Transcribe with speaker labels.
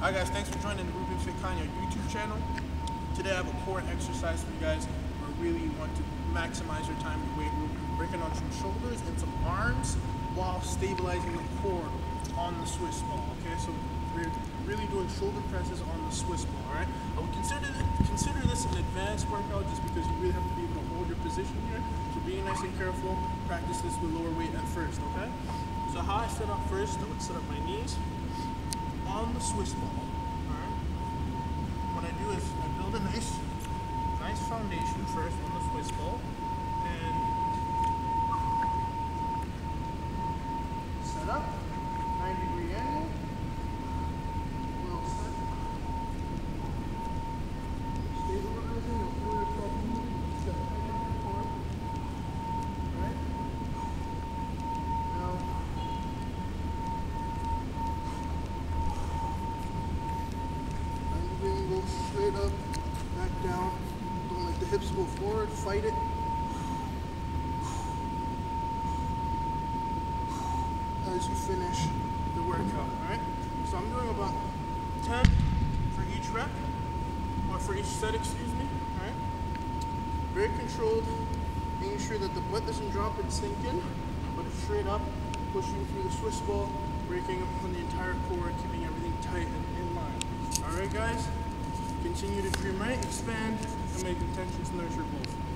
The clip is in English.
Speaker 1: Hi guys, thanks for joining the Ruben Fit Kanya YouTube channel. Today I have a core exercise for you guys where really you want to maximize your time to weight room, breaking on some shoulders and some arms while stabilizing the core on the Swiss ball. Okay, so we're really doing shoulder presses on the Swiss ball. All right, I would consider consider this an advanced workout just because you really have to be able to hold your position here. So being nice and careful, practice this with lower weight at first. Okay, so how I set up first, I would set up my knees on the Swiss ball. Alright? What I do is I build a nice nice foundation first on the straight up, back down. Don't let the hips go forward, fight it. As you finish the workout, alright? So I'm doing about 10 for each rep, or for each set, excuse me, alright? Very controlled, making sure that the butt doesn't drop and sink in, but it's straight up, pushing through the Swiss ball, breaking on the entire core, keeping everything tight and in line. All right, guys, continue to dream right, expand, and make intentions nurture both.